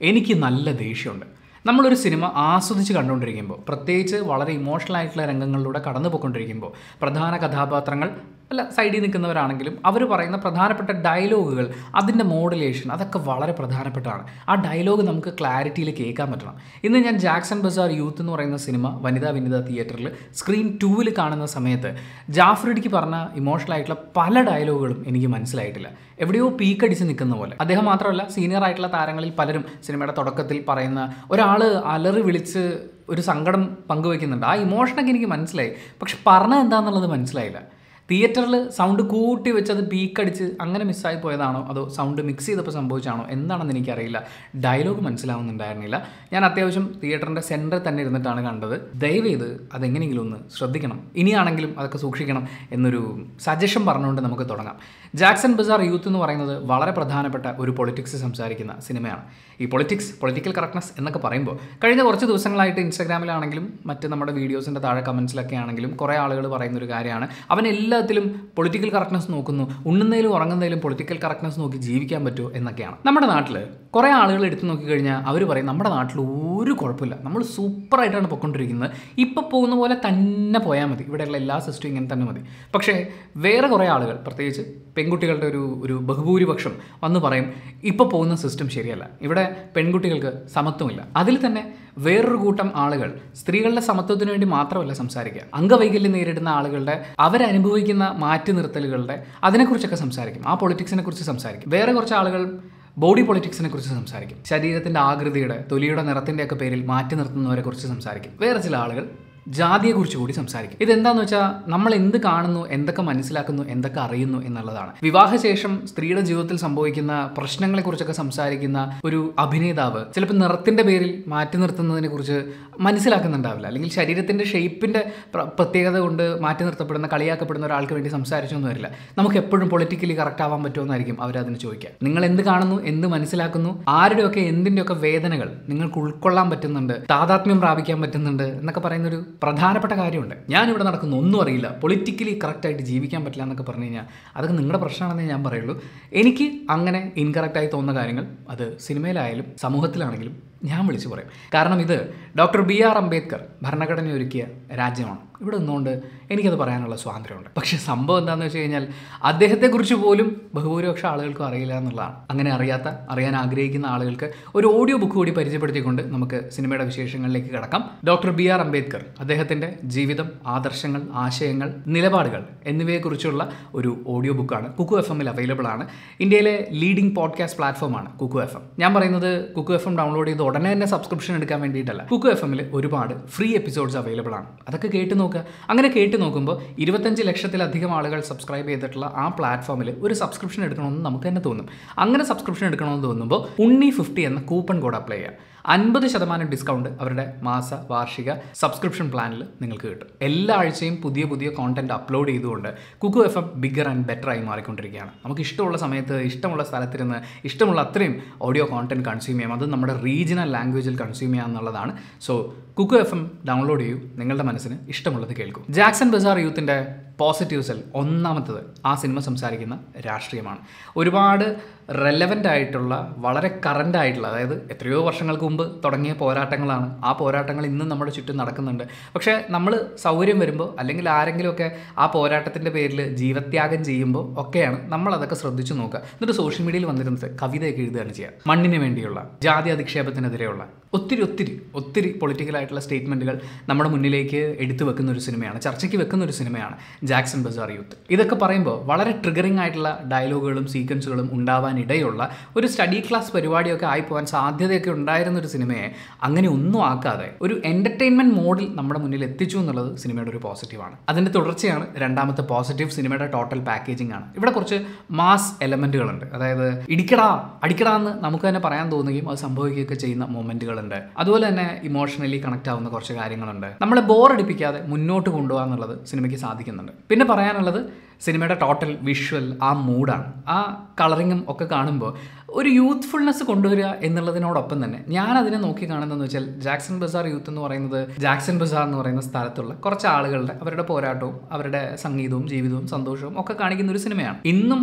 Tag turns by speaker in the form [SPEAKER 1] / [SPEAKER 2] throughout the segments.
[SPEAKER 1] എനിക്ക് നല്ല ദേഷ്യമുണ്ട്. നമ്മളൊരു സിനിമ ആസ്വദിച്ച് കണ്ടുകൊണ്ടിരിക്കുമ്പോൾ പ്രത്യേകിച്ച് വളരെ ഇമോഷണൽ ആയിട്ടുള്ള രംഗങ്ങളിലൂടെ കടന്നു പോയിക്കൊണ്ടിരിക്കുമ്പോൾ പ്രധാന കഥാപാത്രങ്ങൾ അല്ല സൈഡിൽ നിൽക്കുന്നവരാണെങ്കിലും അവർ പറയുന്ന പ്രധാനപ്പെട്ട ഡയലോഗുകൾ അതിന്റെ മോഡുലേഷൻ അതൊക്കെ വളരെ പ്രധാനപ്പെട്ടതാണ്. ആ ഡയലോഗ് നമുക്ക് ക്ലാരിറ്റിയിൽ കേൾക്കാൻ പറ്റണം. ഇന്ന് ഞാൻ ജാക്സൺ ബസാർ യൂത്ത് എന്ന് പറയുന്ന സിനിമ വനിതാ വിനിത തിയേറ്ററിൽ സ്ക്രീൻ ടൂവിൽ കാണുന്ന സമയത്ത് ജാഫ്രിഡിക്ക് പറഞ്ഞ ഇമോഷണൽ ആയിട്ടുള്ള പല ഡയലോഗുകളും എനിക്ക് മനസ്സിലായിട്ടില്ല. എവിടെയോ പീക്കടിച്ച് നിൽക്കുന്ന പോലെ. അദ്ദേഹം മാത്രമല്ല സീനിയർ ആയിട്ടുള്ള താരങ്ങളിൽ പലരും സിനിമയുടെ തുടക്കത്തിൽ പറയുന്ന ഒരാൾ അലറി വിളിച്ച് ഒരു സങ്കടം പങ്കുവെക്കുന്നുണ്ട്. ആ ഇമോഷനൊക്കെ എനിക്ക് മനസ്സിലായി. പക്ഷെ പറഞ്ഞത് എന്താണെന്നുള്ളത് മനസ്സിലായില്ല. തിയേറ്ററിൽ സൗണ്ട് കൂട്ടി വെച്ച് അത് പീക്കടിച്ച് അങ്ങനെ മിസ്സായി പോയതാണോ? അതോ സൗണ്ട് മിക്സ് ചെയ്തപ്പോൾ സംഭവിച്ചാണോ? എന്താണെന്ന് എനിക്കറിയില്ല. ഡയലോഗ് മനസ്സിലാവുന്നുണ്ടായിരുന്നില്ല. ഞാൻ അത്യാവശ്യം തിയേറ്ററിന്റെ സെന്ററിൽ തന്നെ ഇരുന്നിട്ടാണ് കണ്ടത്. ദയവേത് അതെങ്ങനെയെങ്കിലും ഒന്ന് ശ്രദ്ധിക്കണം. ഇനിയാണെങ്കിലും അതൊക്കെ സൂക്ഷിക്കണം എന്നൊരു സജഷൻ പറഞ്ഞുകൊണ്ട് നമുക്ക് തുടങ്ങാം. ജാക്സൺ ബസാർ യൂത്ത് എന്ന് പറയുന്നത് വളരെ പ്രധാനപ്പെട്ട ഒരു പൊളിറ്റിക്സ് സംസാരിക്കുന്ന സിനിമയാണ്. ഈ പൊളിറ്റിക്സ് പൊളിറ്റിക്കൽ കറക്റ്റ്നസ് എന്നൊക്കെ പറയുമ്പോൾ കഴിഞ്ഞ കുറച്ച് ദിവസങ്ങളായിട്ട് ഇൻസ്റ്റാഗ്രാമിലാണെങ്കിലും മറ്റ് നമ്മുടെ വീഡിയോസിന്റെ താഴെ കമൻസിലൊക്കെ ആണെങ്കിലും കുറേ ആളുകൾ പറയുന്ന ഒരു കാര്യമാണ്. അവൻ എല്ലാത്തിലും പൊളിറ്റിക്കൽ കറക്റ്റ്നസ് നോക്കുന്നു. ഉണ്ണുന്നതിലും ഉറങ്ങുന്നതിലും പൊളിറ്റിക്കൽ കറക്റ്റ്നസ് നോക്കി ജീവിക്കാൻ പറ്റുമോ എന്നൊക്കെയാണ്. നമ്മുടെ നാട്ടിൽ കുറേ ആളുകൾ എടുത്തു നോക്കിക്കഴിഞ്ഞാൽ അവർ പറയും നമ്മുടെ നാട്ടിൽ ഒരു കുഴപ്പമില്ല. നമ്മൾ സൂപ്പറായിട്ടാണ് പൊയ്ക്കൊണ്ടിരിക്കുന്നത്. ഇപ്പോൾ പോകുന്ന പോലെ തന്നെ പോയാൽ മതി. ഇവിടെയുള്ള എല്ലാ സിസ്റ്റവും ഇങ്ങനെ തന്നെ മതി. പക്ഷേ വേറെ കുറേ ആളുകൾ പ്രത്യേകിച്ച് പെൺകുട്ടികളുടെ ഒരു ഒരു ബഹുഭൂരിപക്ഷം വന്ന് പറയും ഇപ്പോൾ പോകുന്ന സിസ്റ്റം ശരിയല്ല. ഇവിടെ പെൺകുട്ടികൾക്ക് സമത്വമില്ല. അതിൽ തന്നെ വേറൊരു കൂട്ടം ആളുകൾ സ്ത്രീകളുടെ സമത്വത്തിന് വേണ്ടി മാത്രമല്ല സംസാരിക്കുക. അംഗവൈകല്യം നേരിടുന്ന ആളുകളുടെ അവരനുഭവിക്കുന്ന മാറ്റി നിർത്തലുകളുടെ അതിനെക്കുറിച്ചൊക്കെ സംസാരിക്കും. ആ പൊളിറ്റിക്സിനെ കുറിച്ച് സംസാരിക്കും. വേറെ കുറച്ച് ആളുകൾ ബോഡി പൊളിറ്റിക്സിനെ കുറിച്ച് സംസാരിക്കും. ശരീരത്തിന്റെ ആകൃതിയുടെ തൊലിയുടെ നിറത്തിന്റെയൊക്കെ പേരിൽ മാറ്റി നിർത്തുന്നവരെ കുറിച്ച് സംസാരിക്കും. വേറെ ചില ആളുകൾ ജാതിയെക്കുറിച്ച് കൂടി സംസാരിക്കും. ഇതെന്താന്ന് വെച്ചാൽ നമ്മൾ എന്ത് കാണുന്നു എന്തൊക്കെ മനസ്സിലാക്കുന്നു എന്തൊക്കെ അറിയുന്നു എന്നുള്ളതാണ്. വിവാഹശേഷം സ്ത്രീയുടെ ജീവിതത്തിൽ സംഭവിക്കുന്ന പ്രശ്നങ്ങളെക്കുറിച്ചൊക്കെ സംസാരിക്കുന്ന ഒരു അഭിനേതാവ് ചിലപ്പോൾ നിറത്തിന്റെ പേരിൽ മാറ്റി നിർത്തുന്നതിനെ കുറിച്ച് മനസ്സിലാക്കുന്നുണ്ടാവില്ല. അല്ലെങ്കിൽ ശരീരത്തിന്റെ ഷേപ്പിന്റെ പ്രത്യേകത കൊണ്ട് മാറ്റി നിർത്തപ്പെടുന്ന കളിയാക്കപ്പെടുന്ന ഒരാൾക്ക് വേണ്ടി സംസാരിച്ചൊന്നും വരില്ല. നമുക്ക് എപ്പോഴും പൊളിറ്റിക്കലി കറക്റ്റ് ആവാൻ പറ്റുമെന്നായിരിക്കും അവരതിന് ചോദിക്കുക. നിങ്ങൾ എന്ത് കാണുന്നു എന്ത് മനസ്സിലാക്കുന്നു ആരുടെയൊക്കെ എന്തിന്റെയൊക്കെ വേദനകൾ നിങ്ങൾക്ക് ഉൾക്കൊള്ളാൻ പറ്റുന്നുണ്ട് താതാത്മ്യം പ്രാപിക്കാൻ പറ്റുന്നുണ്ട് എന്നൊക്കെ പറയുന്നൊരു പ്രധാനപ്പെട്ട കാര്യമുണ്ട്. ഞാനിവിടെ നടക്കുന്ന ഒന്നും അറിയില്ല. പൊളിറ്റിക്കലി കറക്റ്റായിട്ട് ജീവിക്കാൻ പറ്റില്ല എന്നൊക്കെ പറഞ്ഞു കഴിഞ്ഞാൽ അതൊക്കെ നിങ്ങളുടെ പ്രശ്നമാണെന്നേ ഞാൻ പറയുള്ളൂ. എനിക്ക് അങ്ങനെ ഇൻകറക്റ്റായി തോന്നുന്ന കാര്യങ്ങൾ അത് സിനിമയിലായാലും സമൂഹത്തിലാണെങ്കിലും ഞാൻ വിളിച്ചു പറയും. കാരണം ഇത് ഡോക്ടർ ബി ആർ അംബേദ്കർ ഭരണഘടന ഒരുക്കിയ രാജ്യമാണ്. ഇവിടെ നിന്നുകൊണ്ട് എനിക്കത് പറയാനുള്ള സ്വാതന്ത്ര്യമുണ്ട്. പക്ഷേ സംഭവം എന്താണെന്ന് വെച്ച് കഴിഞ്ഞാൽ അദ്ദേഹത്തെക്കുറിച്ച് പോലും ബഹുഭൂരിപക്ഷം ആളുകൾക്കും അറിയില്ല എന്നുള്ളതാണ്. അങ്ങനെ അറിയാത്ത അറിയാൻ ആഗ്രഹിക്കുന്ന ആളുകൾക്ക് ഒരു ഓഡിയോ ബുക്ക് കൂടി പരിചയപ്പെടുത്തിക്കൊണ്ട് നമുക്ക് സിനിമയുടെ വിശേഷങ്ങളിലേക്ക് കടക്കാം. ഡോക്ടർ ബി ആർ അംബേദ്കർ അദ്ദേഹത്തിന്റെ ജീവിതം ആദർശങ്ങൾ ആശയങ്ങൾ നിലപാടുകൾ എന്നിവയെക്കുറിച്ചുള്ള ഒരു ഓഡിയോ ബുക്കാണ് കുക്കു എഫ് എമ്മിൽ അവൈലബിൾ ആണ്. ഇന്ത്യയിലെ ലീഡിംഗ് പോഡ്കാസ്റ്റ് പ്ലാറ്റ്ഫോമാണ് കുക്കു എഫ് എം. ഞാൻ പറയുന്നത് കുക്കു എഫ് എം ഡൗൺലോഡ് ചെയ്ത് ഉടനെ തന്നെ സബ്സ്ക്രിപ്ഷൻ എടുക്കാൻ വേണ്ടിയിട്ടല്ല. കുക്കു എഫ് എമ്മിൽ ഒരുപാട് ഫ്രീ എപ്പിസോഡ്സ് അവൈലബിൾ ആണ്. അതൊക്കെ കേട്ട് നോക്കുക. അങ്ങനെ കേട്ട് നോക്കുമ്പോൾ ഇരുപത്തഞ്ച് ലക്ഷത്തിലധികം ആളുകൾ സബ്സ്ക്രൈബ് ചെയ്തിട്ടുള്ള ആ പ്ലാറ്റ്ഫോമിൽ ഒരു സബ്സ്ക്രിപ്ഷൻ എടുക്കണമെന്ന് നമുക്ക് തന്നെ തോന്നും. അങ്ങനെ സബ്സ്ക്രിപ്ഷൻ എടുക്കണമെന്ന് തോന്നുമ്പോൾ ഉണ്ണി ഫിഫ്റ്റി എന്ന കൂപ്പൺ കോഡ് അപ്ലൈ ചെയ്യുക. അൻപത് ശതമാനം ഡിസ്കൗണ്ട് അവരുടെ മാസ വാർഷിക സബ്സ്ക്രിപ്ഷൻ പ്ലാനിൽ നിങ്ങൾക്ക് കിട്ടും. എല്ലാ ആഴ്ചയും പുതിയ പുതിയ കോണ്ടന്റ് അപ്ലോഡ് ചെയ്തുകൊണ്ട് Kuku F M bigger and better ആയി മാറിക്കൊണ്ടിരിക്കുകയാണ്. നമുക്ക് ഇഷ്ടമുള്ള സമയത്ത് ഇഷ്ടമുള്ള സ്ഥലത്തിരുന്ന് ഇഷ്ടമുള്ള അത്രയും ഓഡിയോ കോണ്ടന്റ് കൺസ്യൂം ചെയ്യാം. അത് നമ്മുടെ റീജിയണൽ ലാംഗ്വേജിൽ കൺസ്യൂം ചെയ്യാം എന്നുള്ളതാണ്. So Kuku F M download ചെയ്യൂ. നിങ്ങളുടെ മനസ്സിന് ഇഷ്ടമുള്ളത് കേൾക്കൂ. ജാക്സൺ ബസാർ യൂത്തിന്റെ പോസിറ്റീവ്സിൽ ഒന്നാമത്തത് ആ സിനിമ സംസാരിക്കുന്ന രാഷ്ട്രീയമാണ്. ഒരുപാട് റെലവന്റ് ആയിട്ടുള്ള വളരെ കറന്റ് ആയിട്ടുള്ള അതായത് എത്രയോ വർഷങ്ങൾക്ക് മുമ്പ് തുടങ്ങിയ പോരാട്ടങ്ങളാണ്. ആ പോരാട്ടങ്ങൾ ഇന്നും നമ്മുടെ ചുറ്റും നടക്കുന്നുണ്ട്. പക്ഷേ നമ്മൾ സൗകര്യം വരുമ്പോൾ അല്ലെങ്കിൽ ആരെങ്കിലുമൊക്കെ ആ പോരാട്ടത്തിന്റെ പേരിൽ ജീവത്യാഗം ചെയ്യുമ്പോൾ ഒക്കെയാണ് നമ്മളതൊക്കെ ശ്രദ്ധിച്ചു നോക്കുക. എന്നിട്ട് സോഷ്യൽ മീഡിയയിൽ വന്നിരുന്നത് കവിതയൊക്കെ എഴുതുകയാണ് ചെയ്യുക. മണ്ണിന് വേണ്ടിയുള്ള ജാതി അധിക്ഷേപത്തിനെതിരെയുള്ള ഒത്തിരി ഒത്തിരി ഒത്തിരി പൊളിറ്റിക്കലായിട്ടുള്ള സ്റ്റേറ്റ്മെന്റുകൾ നമ്മുടെ മുന്നിലേക്ക് എടുത്തു വെക്കുന്ന ഒരു സിനിമയാണ് ചർച്ചയ്ക്ക് വെക്കുന്ന ഒരു സിനിമയാണ്. Jackson Bazaar Youth. ഇതൊക്കെ പറയുമ്പോൾ വളരെ ട്രിഗറിംഗ് ആയിട്ടുള്ള ഡയലോഗുകളും സീക്വൻസുകളും ഉണ്ടാവാനിടയുള്ള ഒരു സ്റ്റഡി ക്ലാസ് പരിപാടിയൊക്കെ ആയി പോകാൻ സാധ്യതയൊക്കെ ഉണ്ടായിരുന്ന ഒരു സിനിമയെ അങ്ങനെ ഒന്നും ആക്കാതെ ഒരു എന്റർടൈൻമെന്റ് മോഡിൽ നമ്മുടെ മുന്നിൽ എത്തിച്ചു എന്നുള്ളത് സിനിമയുടെ ഒരു പോസിറ്റീവാണ് അതിന്റെ തുടർച്ചയാണ് രണ്ടാമത്തെ പോസിറ്റീവ് സിനിമയുടെ ടോട്ടൽ പാക്കേജിംഗ് ആണ്. ഇവിടെ കുറച്ച് മാസ് എലമെന്റുകളുണ്ട് അതായത് ഇടിക്കടാ അടിക്കടാ എന്ന് നമുക്ക് തന്നെ പറയാൻ തോന്നുകയും അത് സംഭവിക്കുകയൊക്കെ ചെയ്യുന്ന മൊമെന്റുകളുണ്ട് അതുപോലെ തന്നെ ഇമോഷണലി കണക്റ്റ് ആവുന്ന കുറച്ച് കാര്യങ്ങളുണ്ട്. നമ്മളെ ബോറടിപ്പിക്കാതെ മുന്നോട്ട് കൊണ്ടുപോകാന്നുള്ളത് സിനിമയ്ക്ക് സാധിക്കുന്നുണ്ട്. പിന്നെ പറയാനുള്ളത് സിനിമയുടെ ടോട്ടൽ വിഷ്വൽ ആ മൂഡാണ്. ആ കളറിങ്ങും ഒക്കെ കാണുമ്പോൾ ഒരു യൂത്ത്ഫുൾനെസ് കൊണ്ടുവരിക എന്നുള്ളതിനോടൊപ്പം തന്നെ ഞാൻ അതിനെ നോക്കി കാണുന്നതെന്ന് വെച്ചാൽ ജാക്സൺ ബസാർ യൂത്ത് എന്ന് പറയുന്നത് ജാക്സൺ ബസാർ എന്ന് പറയുന്ന സ്ഥലത്തുള്ള കുറച്ച് ആളുകളുടെ അവരുടെ പോരാട്ടവും അവരുടെ സംഗീതവും ജീവിതവും സന്തോഷവും ഒക്കെ കാണിക്കുന്ന ഒരു സിനിമയാണ്. ഇന്നും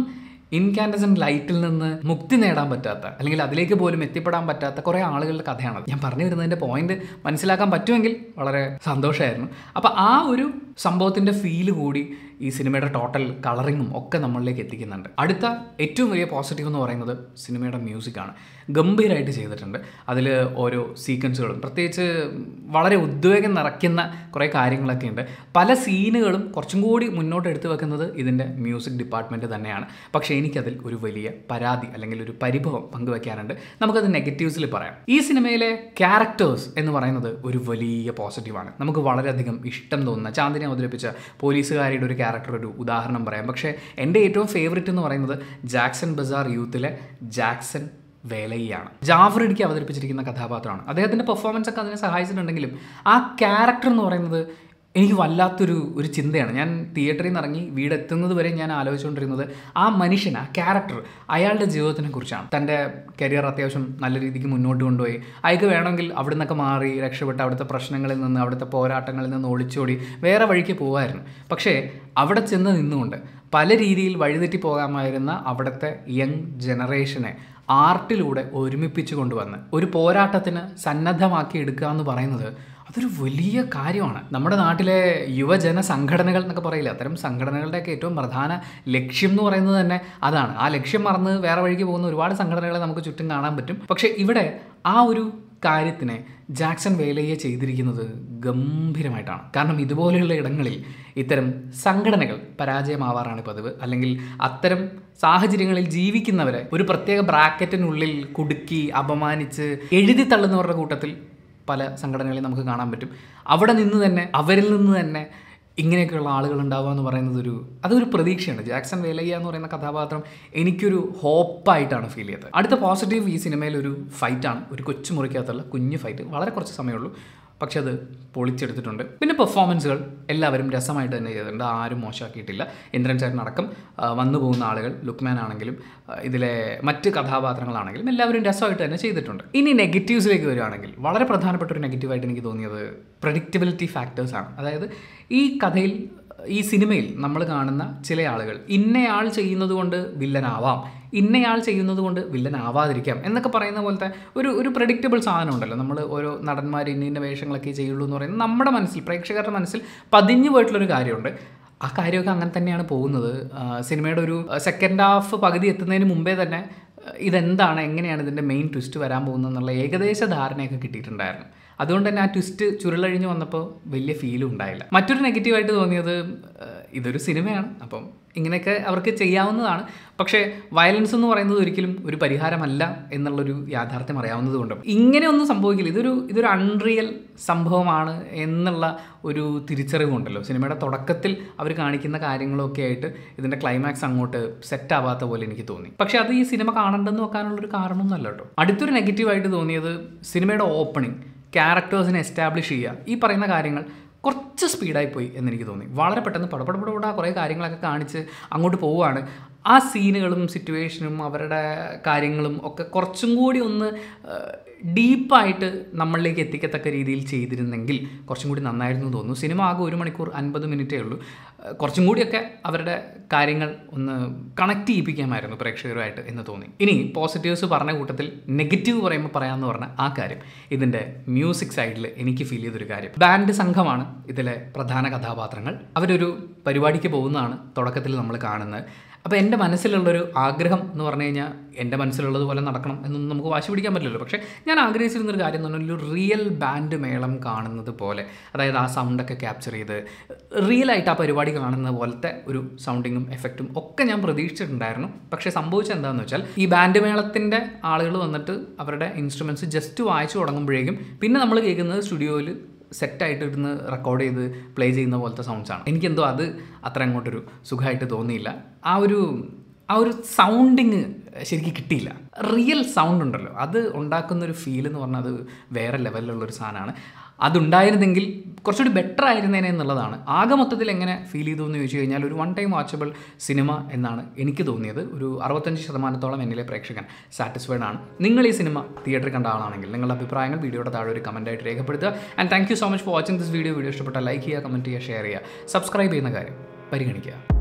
[SPEAKER 1] ഇൻകാൻഡസന്റ് ലൈറ്റിൽ നിന്ന് മുക്തി നേടാൻ പറ്റാത്ത അല്ലെങ്കിൽ അതിലേക്ക് പോലും എത്തിപ്പെടാൻ പറ്റാത്ത കുറേ ആളുകളുടെ കഥയാണ് ഞാൻ പറഞ്ഞു വരുന്നതിന്റെ പോയിന്റ് മനസ്സിലാക്കാൻ പറ്റുമെങ്കിൽ വളരെ സന്തോഷമായിരുന്നു അപ്പോൾ ആ ഒരു സംഭവത്തിന്റെ ഫീൽ കൂടി ഈ സിനിമയുടെ ടോട്ടൽ കളറിങ്ങും ഒക്കെ നമ്മളിലേക്ക് എത്തിക്കുന്നുണ്ട്. അടുത്ത ഏറ്റവും വലിയ പോസിറ്റീവ് എന്ന് പറയുന്നത് സിനിമയുടെ മ്യൂസിക്കാണ് ഗംഭീരമായിട്ട് ചെയ്തിട്ടുണ്ട്. അതിൽ ഓരോ സീക്വൻസുകളും പ്രത്യേകിച്ച് വളരെ ഉദ്വേഗം നിറയ്ക്കുന്ന കുറേ കാര്യങ്ങളൊക്കെ ഉണ്ട്. പല സീനുകളും കുറച്ചും കൂടി മുന്നോട്ട് എടുത്തു വെക്കുന്നത് ഇതിന്റെ മ്യൂസിക് ഡിപ്പാർട്ട്മെന്റ് തന്നെയാണ്. പക്ഷേ എനിക്കതിൽ ഒരു വലിയ പരാതി അല്ലെങ്കിൽ ഒരു പരിഭവം പങ്കുവെക്കാനുണ്ട്. നമുക്കത് നെഗറ്റീവ്സിൽ പറയാം. ഈ സിനിമയിലെ ക്യാരക്ടേഴ്സ് എന്ന് പറയുന്നത് ഒരു വലിയ പോസിറ്റീവാണ് നമുക്ക് വളരെയധികം ഇഷ്ടം തോന്നുന്ന ചാന്ദിനെ അവതരിപ്പിച്ച പോലീസുകാരിയുടെ ഒരു ക്യാരക്ടർ ഒരു ഉദാഹരണം പറയാം. പക്ഷേ എന്റെ ഏറ്റവും ഫേവറേറ്റ് എന്ന് പറയുന്നത് ജാക്സൺ ബസാർ യൂത്തിലെ ജാക്സൺ വേലയ്യാണ്. ജാഫറിഡിക്ക് അവതരിപ്പിച്ചിരിക്കുന്ന കഥാപാത്രമാണ്. അദ്ദേഹത്തിന്റെ പെർഫോമൻസ് ഒക്കെ അതിനെ സഹായിച്ചിട്ടുണ്ടെങ്കിലും ആ ക്യാരക്ടർ എന്ന് പറയുന്നത് എനിക്ക് വല്ലാത്തൊരു ഒരു ചിന്തയാണ്. ഞാൻ തിയേറ്ററിൽ നിന്ന് ഇറങ്ങി വീടെത്തുന്നത് വരെ ഞാൻ ആലോചിച്ചുകൊണ്ടിരുന്നത് ആ മനുഷ്യൻ ആ ക്യാരക്ടർ അയാളുടെ ജീവിതത്തിനെ കുറിച്ചാണ്. തന്റെ കരിയർ അത്യാവശ്യം നല്ല രീതിക്ക് മുന്നോട്ട് കൊണ്ടുപോയി. അയാൾക്ക് വേണമെങ്കിൽ അവിടെ നിന്നൊക്കെ മാറി രക്ഷപ്പെട്ട് അവിടുത്തെ പ്രശ്നങ്ങളിൽ നിന്ന് അവിടുത്തെ പോരാട്ടങ്ങളിൽ നിന്ന് ഒളിച്ചോടി വേറെ വഴിക്ക് പോകുമായിരുന്നു പക്ഷേ അവിടെ ചെന്ന് നിന്നുകൊണ്ട് പല രീതിയിൽ വഴിതെറ്റി പോകാമായിരുന്ന അവിടുത്തെ യങ് ജനറേഷനെ ആർട്ടിലൂടെ ഒരുമിപ്പിച്ച് കൊണ്ടുവന്ന് ഒരു പോരാട്ടത്തിന് സന്നദ്ധമാക്കി എടുക്കുക എന്ന് പറയുന്നത് അതൊരു വലിയ കാര്യമാണ്. നമ്മുടെ നാട്ടിലെ യുവജന സംഘടനകൾ എന്നൊക്കെ പറയില്ല? അത്തരം സംഘടനകളുടെയൊക്കെ ഏറ്റവും പ്രധാന ലക്ഷ്യം എന്ന് പറയുന്നത് തന്നെ അതാണ്. ആ ലക്ഷ്യം മറന്ന് വേറെ വഴിക്ക് പോകുന്ന ഒരുപാട് സംഘടനകളെ നമുക്ക് ചുറ്റും കാണാൻ പറ്റും. പക്ഷേ ഇവിടെ ആ ഒരു കാര്യത്തിനെ ജാക്സൺ വേലയെ ചെയ്തിരിക്കുന്നത് ഗംഭീരമായിട്ടാണ്. കാരണം ഇതുപോലെയുള്ള ഇടങ്ങളിൽ ഇത്തരം സംഘടനകൾ പരാജയമാവാറാണ് പതിവ്. അല്ലെങ്കിൽ അത്തരം സാഹചര്യങ്ങളിൽ ജീവിക്കുന്നവരെ ഒരു പ്രത്യേക ബ്രാക്കറ്റിനുള്ളിൽ കുടുക്കി അപമാനിച്ച് എഴുതി തള്ളുന്നവരുടെ കൂട്ടത്തിൽ പല സംഘടനകളെയും നമുക്ക് കാണാൻ പറ്റും. അവിടെ നിന്ന് തന്നെ അവരിൽ നിന്ന് തന്നെ ഇങ്ങനെയൊക്കെയുള്ള ആളുകൾ ഉണ്ടാവുക എന്ന് പറയുന്നത് ഒരു അതൊരു പ്രതീക്ഷയാണ്. ജാക്സൺ വേലയ്യ എന്ന് പറയുന്ന കഥാപാത്രം എനിക്കൊരു ഹോപ്പായിട്ടാണ് ഫീൽ ചെയ്തത്. അടുത്ത പോസിറ്റീവ് ഈ സിനിമയിൽ ഒരു ഫൈറ്റാണ് ഒരു കൊച്ചു മുറിക്കകത്തുള്ള കുഞ്ഞു ഫൈറ്റ് വളരെ കുറച്ച് സമയമുള്ളൂ. പക്ഷെ അത് പൊളിച്ചെടുത്തിട്ടുണ്ട്. പിന്നെ പെർഫോമൻസുകൾ എല്ലാവരും രസമായിട്ട് തന്നെ ചെയ്തിട്ടുണ്ട്. ആരും മോശമാക്കിയിട്ടില്ല. ഇന്ദ്രൻ ചേട്ടൻ അടക്കം വന്നു പോകുന്ന ആളുകൾ ലുക്മാൻ ആണെങ്കിലും ഇതിലെ മറ്റ് കഥാപാത്രങ്ങളാണെങ്കിലും എല്ലാവരും രസമായിട്ട് തന്നെ ചെയ്തിട്ടുണ്ട്. ഇനി നെഗറ്റീവ്സിലേക്ക് വരികയാണെങ്കിൽ വളരെ പ്രധാനപ്പെട്ട ഒരു നെഗറ്റീവായിട്ട് എനിക്ക് തോന്നിയത് പ്രഡിക്റ്റബിലിറ്റി ഫാക്ടേഴ്സാണ് അതായത് ഈ കഥയിൽ ഈ സിനിമയിൽ നമ്മൾ കാണുന്ന ചില ആളുകൾ ഇന്നയാൾ ചെയ്യുന്നത് കൊണ്ട് വില്ലനാവാം ഇന്നയാൾ ചെയ്യുന്നത് കൊണ്ട് വില്ലനാവാതിരിക്കാം എന്നൊക്കെ പറയുന്ന പോലത്തെ ഒരു ഒരു പ്രഡിക്റ്റബിൾ സാധനം ഉണ്ടല്ലോ. നമ്മൾ ഓരോ നടന്മാർ ഇന്ന ഇന്ന വേഷങ്ങളൊക്കെ ചെയ്യുള്ളൂ എന്ന് പറയുന്നത് നമ്മുടെ മനസ്സിൽ പ്രേക്ഷകരുടെ മനസ്സിൽ പതിഞ്ഞു പോയിട്ടുള്ളൊരു കാര്യമുണ്ട്. ആ കാര്യമൊക്കെ അങ്ങനെ തന്നെയാണ് പോകുന്നത്. സിനിമയുടെ ഒരു സെക്കൻഡ് ഹാഫ് പകുതി എത്തുന്നതിന് മുമ്പേ തന്നെ ഇതെന്താണ് എങ്ങനെയാണ് ഇതിന്റെ മെയിൻ ട്വിസ്റ്റ് വരാൻ പോകുന്നത് എന്നുള്ള ഏകദേശ ധാരണയൊക്കെ കിട്ടിയിട്ടുണ്ടായിരുന്നു. അതുകൊണ്ട് തന്നെ ആ ട്വിസ്റ്റ് ചുരുളഴിഞ്ഞ് വന്നപ്പോൾ വലിയ ഫീലും ഉണ്ടായില്ല. മറ്റൊരു നെഗറ്റീവായിട്ട് തോന്നിയത് ഇതൊരു സിനിമയാണ്. അപ്പം ഇങ്ങനെയൊക്കെ അവർക്ക് ചെയ്യാവുന്നതാണ്. പക്ഷേ വയലൻസ് എന്ന് പറയുന്നത് ഒരിക്കലും ഒരു പരിഹാരമല്ല എന്നുള്ളൊരു യാഥാർത്ഥ്യം അറിയാവുന്നതുകൊണ്ട്. ഇങ്ങനെയൊന്നും സംഭവിക്കില്ല. ഇതൊരു ഇതൊരു അൺറിയൽ സംഭവമാണ് എന്നുള്ള ഒരു തിരിച്ചറിവുണ്ടല്ലോ. സിനിമയുടെ തുടക്കത്തിൽ അവർ കാണിക്കുന്ന കാര്യങ്ങളൊക്കെ ആയിട്ട് ഇതിന്റെ ക്ലൈമാക്സ് അങ്ങോട്ട് സെറ്റ് ആവാത്ത പോലെ എനിക്ക് തോന്നി. പക്ഷേ അത് ഈ സിനിമ കാണണ്ടെന്ന് വെക്കാനുള്ളൊരു കാരണമൊന്നുമല്ല കേട്ടോ. അടുത്തൊരു നെഗറ്റീവായിട്ട് തോന്നിയത് സിനിമയുടെ ഓപ്പണിംഗ് ക്യാരക്ടേഴ്സിനെ എസ്റ്റാബ്ലിഷ് ചെയ്യുക. ഈ പറയുന്ന കാര്യങ്ങൾ കുറച്ച് സ്പീഡായി പോയി എന്നെനിക്ക് തോന്നി. വളരെ പെട്ടെന്ന് പടപടപടപട കുറേ കാര്യങ്ങളൊക്കെ കാണിച്ച് അങ്ങോട്ട് പോവുകയാണ്. ആ സീനുകളും സിറ്റുവേഷനും അവരുടെ കാര്യങ്ങളും ഒക്കെ കുറച്ചും കൂടി ഒന്ന് ഡീപ്പായിട്ട് നമ്മളിലേക്ക് എത്തിക്കത്തക്ക രീതിയിൽ ചെയ്തിരുന്നെങ്കിൽ കുറച്ചും കൂടി നന്നായിരുന്നു തോന്നുന്നു. സിനിമ ആകെ ഒരു മണിക്കൂർ അൻപത് മിനിറ്റേ ഉള്ളൂ. കുറച്ചും കൂടിയൊക്കെ അവരുടെ കാര്യങ്ങൾ ഒന്ന് കണക്ട് ചെയ്യിപ്പിക്കാമായിരുന്നു പ്രേക്ഷകരുമായിട്ട് എന്ന് തോന്നി. ഇനി പോസിറ്റീവ്സ് പറഞ്ഞ കൂട്ടത്തിൽ നെഗറ്റീവ് പറയുമ്പോൾ പറയാമെന്ന് പറഞ്ഞ ആ കാര്യം ഇതിന്റെ മ്യൂസിക് സൈഡിൽ എനിക്ക് ഫീൽ ചെയ്തൊരു കാര്യം. ബാൻഡ് സംഘമാണ് ഇതിലെ പ്രധാന കഥാപാത്രങ്ങൾ. അവരൊരു പരിപാടിക്ക് പോകുന്നതാണ് തുടക്കത്തിൽ നമ്മൾ കാണുന്നത്. അപ്പോൾ എന്റെ മനസ്സിലുള്ളൊരു ആഗ്രഹം എന്ന് പറഞ്ഞു കഴിഞ്ഞാൽ എന്റെ മനസ്സിലുള്ളതുപോലെ നടക്കണം എന്നൊന്നും നമുക്ക് വാശി പിടിക്കാൻ പറ്റില്ലല്ലോ. പക്ഷേ ഞാൻ ആഗ്രഹിച്ചിരുന്നൊരു കാര്യം എന്ന് പറഞ്ഞാൽ ഒരു റിയൽ ബാൻഡ് മേളം കാണുന്നത് പോലെ അതായത് ആ സൗണ്ടൊക്കെ ക്യാപ്ചർ ചെയ്ത് റിയൽ ആയിട്ട് ആ പരിപാടി കാണുന്ന പോലത്തെ ഒരു സൗണ്ടിങ്ങും എഫക്റ്റും ഒക്കെ ഞാൻ പ്രതീക്ഷിച്ചിട്ടുണ്ടായിരുന്നു. പക്ഷേ സംഭവിച്ചത് എന്താണെന്ന് വെച്ചാൽ ഈ ബാൻഡ് മേളത്തിന്റെ ആളുകൾ വന്നിട്ട് അവരുടെ ഇൻസ്ട്രുമെന്റ്സ് ജസ്റ്റ് വായിച്ചു തുടങ്ങുമ്പോഴേക്കും പിന്നെ നമ്മൾ കേൾക്കുന്നത് സ്റ്റുഡിയോയിൽ സെറ്റായിട്ട് ഇരുന്ന് റെക്കോർഡ് ചെയ്ത് പ്ലേ ചെയ്യുന്ന പോലത്തെ സൗണ്ട്സാണ് എനിക്കെന്തോ അത് അത്ര അങ്ങോട്ടൊരു സുഖമായിട്ട് തോന്നിയില്ല. ആ ഒരു ആ ഒരു സൗണ്ടിങ് ശരിക്കും കിട്ടിയില്ല. റിയൽ സൗണ്ട് ഉണ്ടല്ലോ. അത് ഉണ്ടാക്കുന്ന ഒരു ഫീൽ എന്ന് പറഞ്ഞാൽ അത് വേറെ ലെവലിലുള്ള ഒരു സാധനമാണ്. അതുണ്ടായിരുന്നെങ്കിൽ കുറച്ചുകൂടി ബെറ്റർ ആയിരുന്നേനെ എന്നുള്ളതാണ്. ആകെ മൊത്തത്തിൽ എങ്ങനെ ഫീൽ ചെയ്തു എന്ന് ചോദിച്ചു കഴിഞ്ഞാൽ ഒരു വൺ ടൈം വാച്ചബിൾ സിനിമ എന്നാണ് എനിക്ക് തോന്നിയത്. ഒരു അറുപത്തഞ്ച് ശതമാനത്തോളം എന്നിലെ പ്രേക്ഷകൻ സാറ്റിസ്ഫൈഡ് ആണ്. നിങ്ങൾ ഈ സിനിമ തിയേറ്ററിൽ കണ്ട ആളാണെങ്കിൽ നിങ്ങളുടെ അഭിപ്രായങ്ങൾ വീഡിയോയുടെ താഴെ ഒരു കമന്റായിട്ട് രേഖപ്പെടുത്തുക. And thank you so much for watching this video video ഇഷ്ടപ്പെട്ട ലൈക്ക് ചെയ്യുക കമന്റ് ചെയ്യുക ഷെയർ ചെയ്യുക. സബ്സ്ക്രൈബ് ചെയ്യുന്ന കാര്യം പരിഗണിക്കുക.